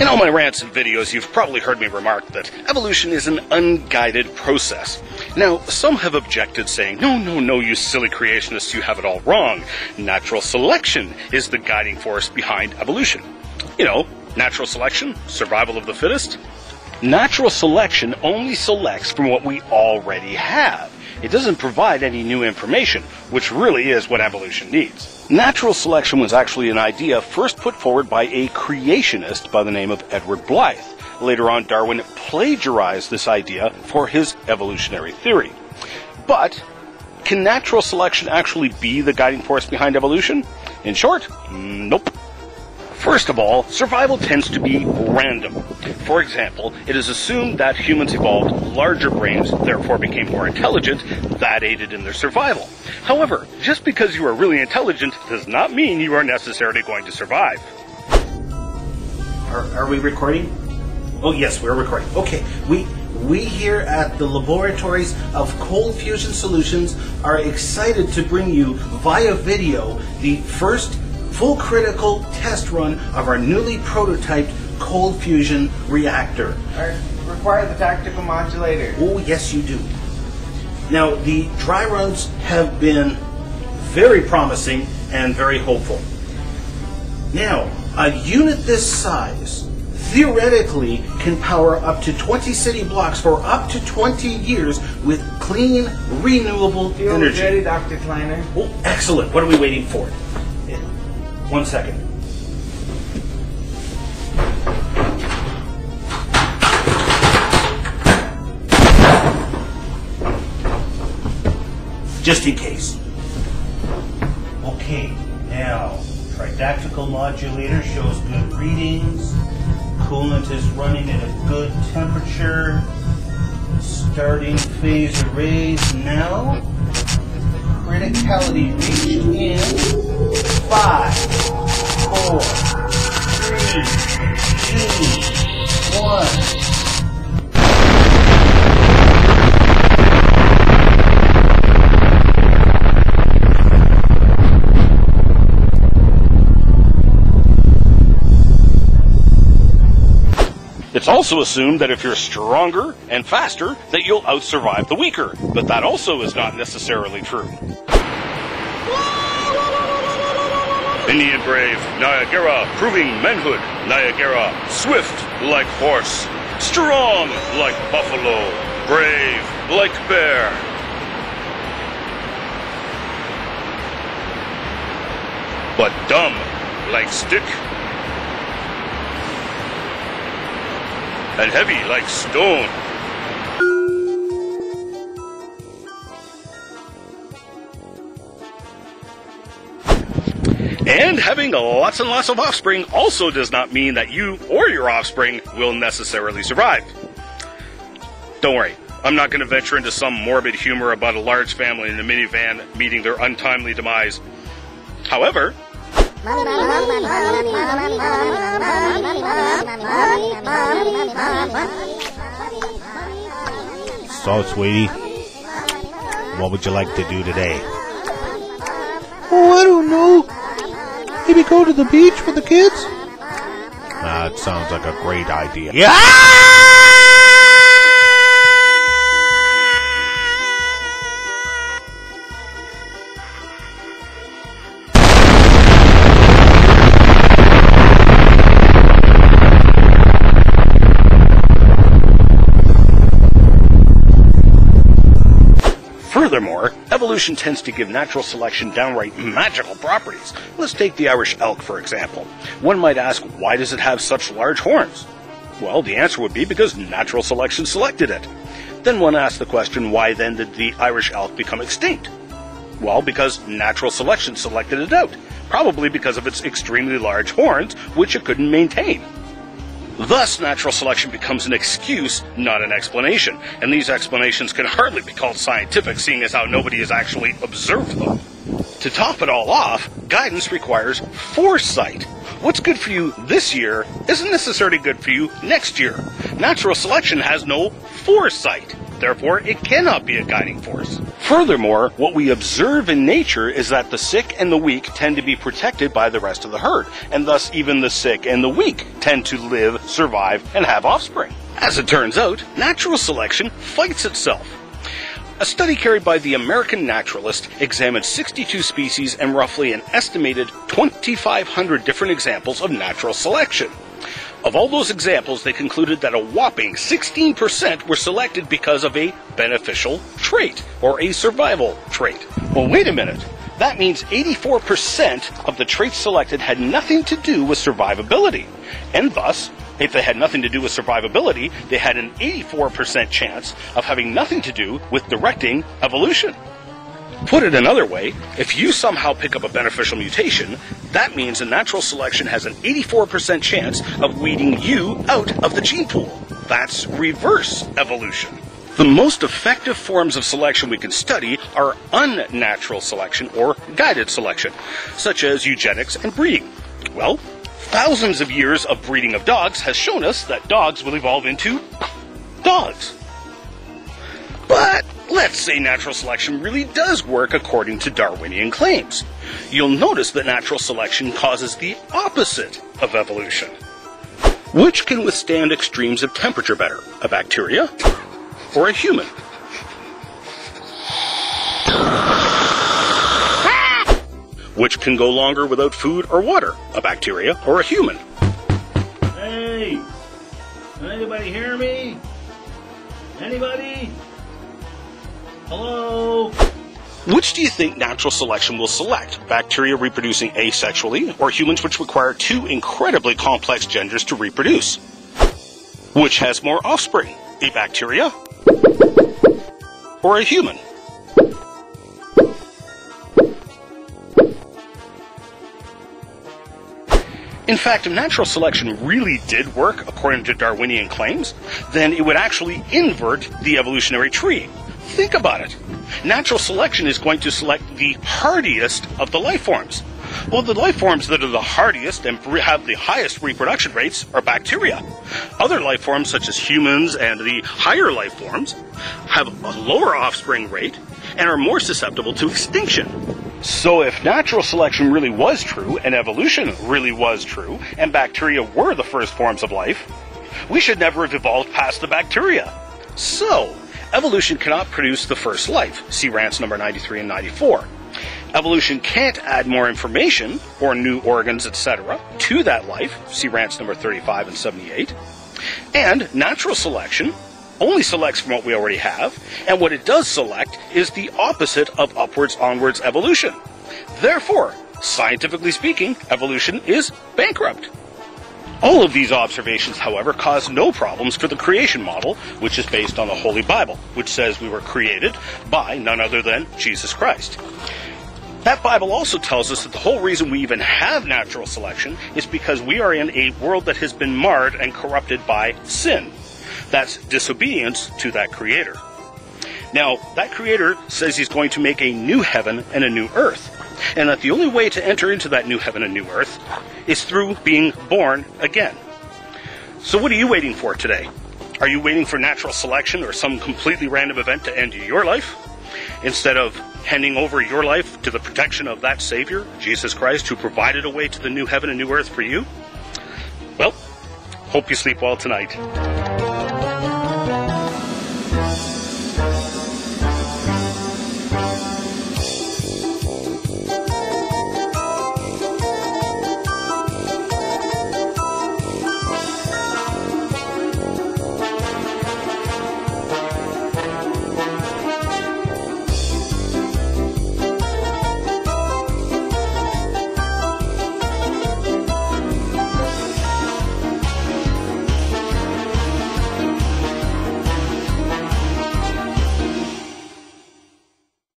In all my rants and videos, you've probably heard me remark that evolution is an unguided process. Now, some have objected, saying, no, no, no, you silly creationists, you have it all wrong. Natural selection is the guiding force behind evolution. You know, natural selection, survival of the fittest. Natural selection only selects from what we already have. It doesn't provide any new information, which really is what evolution needs. Natural selection was actually an idea first put forward by a creationist by the name of Edward Blyth. Later on, Darwin plagiarized this idea for his evolutionary theory. But can natural selection actually be the guiding force behind evolution? In short, nope. First of all, survival tends to be random. For example, it is assumed that humans evolved larger brains, therefore became more intelligent, that aided in their survival. However, just because you are really intelligent does not mean you are necessarily going to survive. Are, are we recording? Oh yes, we're recording. Okay, we we here at the laboratories of Cold Fusion Solutions are excited to bring you via video the first full critical test run of our newly prototyped cold fusion reactor. I require the tactical modulator. Oh, yes, you do. Now, the dry runs have been very promising and very hopeful. Now, a unit this size theoretically can power up to 20 city blocks for up to 20 years with clean, renewable Feel energy. ready, Dr. Kleiner. Oh, excellent. What are we waiting for? One second. Just in case. Okay, now, tridactyl modulator shows good readings. Coolant is running at a good temperature. Starting phase arrays now. Criticality reached in five, four, three, two, one. It's also assumed that if you're stronger and faster, that you'll outsurvive the weaker. But that also is not necessarily true. Indian brave, Niagara, proving manhood, Niagara, swift like horse, strong like buffalo, brave like bear. But dumb like stick and heavy like stone. And having lots and lots of offspring also does not mean that you or your offspring will necessarily survive. Don't worry, I'm not going to venture into some morbid humor about a large family in a minivan meeting their untimely demise. However, So, sweetie, what would you like to do today? Oh, I don't know. Maybe go to the beach with the kids? That sounds like a great idea. Furthermore, evolution tends to give natural selection downright magical properties. Let's take the Irish elk, for example. One might ask, why does it have such large horns? Well, the answer would be because natural selection selected it. Then one asks the question, why then did the Irish elk become extinct? Well, because natural selection selected it out. Probably because of its extremely large horns, which it couldn't maintain. Thus, natural selection becomes an excuse, not an explanation, and these explanations can hardly be called scientific, seeing as how nobody has actually observed them. To top it all off, guidance requires foresight. What's good for you this year isn't necessarily good for you next year. Natural selection has no foresight. Therefore, it cannot be a guiding force. Furthermore, what we observe in nature is that the sick and the weak tend to be protected by the rest of the herd, and thus even the sick and the weak tend to live, survive, and have offspring. As it turns out, natural selection fights itself. A study carried by the American naturalist examined 62 species and roughly an estimated 2,500 different examples of natural selection. Of all those examples, they concluded that a whopping 16% were selected because of a beneficial trait or a survival trait. Well, wait a minute. That means 84% of the traits selected had nothing to do with survivability. And thus, if they had nothing to do with survivability, they had an 84% chance of having nothing to do with directing evolution. Put it another way, if you somehow pick up a beneficial mutation, that means a natural selection has an 84% chance of weeding you out of the gene pool. That's reverse evolution. The most effective forms of selection we can study are unnatural selection or guided selection, such as eugenics and breeding. Well, thousands of years of breeding of dogs has shown us that dogs will evolve into dogs. But let's say natural selection really does work according to Darwinian claims. You'll notice that natural selection causes the opposite of evolution. Which can withstand extremes of temperature better, a bacteria or a human? Which can go longer without food or water, a bacteria or a human? Hey! Can Anybody hear me? Anybody? Hello? Which do you think natural selection will select? Bacteria reproducing asexually, or humans which require two incredibly complex genders to reproduce? Which has more offspring? A bacteria? Or a human? In fact, if natural selection really did work according to Darwinian claims, then it would actually invert the evolutionary tree. Think about it. Natural selection is going to select the hardiest of the life forms. Well, the life forms that are the hardiest and have the highest reproduction rates are bacteria. Other life forms, such as humans and the higher life forms, have a lower offspring rate and are more susceptible to extinction. So, if natural selection really was true, and evolution really was true, and bacteria were the first forms of life, we should never have evolved past the bacteria. So, evolution cannot produce the first life. See rants number 93 and 94. Evolution can't add more information or new organs, etc., to that life. See rants number 35 and 78. And natural selection only selects from what we already have, and what it does select is the opposite of upwards onwards evolution. Therefore, scientifically speaking, evolution is bankrupt. All of these observations, however, cause no problems for the creation model, which is based on the Holy Bible, which says we were created by none other than Jesus Christ. That Bible also tells us that the whole reason we even have natural selection is because we are in a world that has been marred and corrupted by sin. That's disobedience to that Creator. Now, that Creator says He's going to make a new heaven and a new earth, and that the only way to enter into that new heaven and new earth is through being born again. So, what are you waiting for today? Are you waiting for natural selection or some completely random event to end your life? Instead of handing over your life to the protection of that Savior, Jesus Christ, who provided a way to the new heaven and new earth for you? Well, hope you sleep well tonight.